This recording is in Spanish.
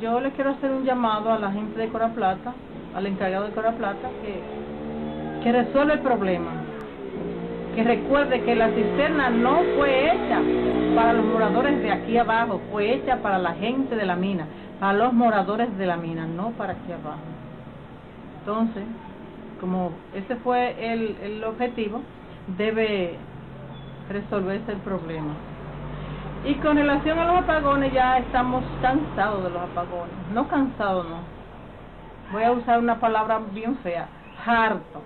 yo le quiero hacer un llamado a la gente de Cora Plata, al encargado de Cora Plata, que, que resuelva el problema. Que recuerde que la cisterna no fue hecha para los moradores de aquí abajo, fue hecha para la gente de la mina, para los moradores de la mina, no para aquí abajo. Entonces, como ese fue el, el objetivo, debe resolverse el problema. Y con relación a los apagones, ya estamos cansados de los apagones. No cansados, no. Voy a usar una palabra bien fea. Harto.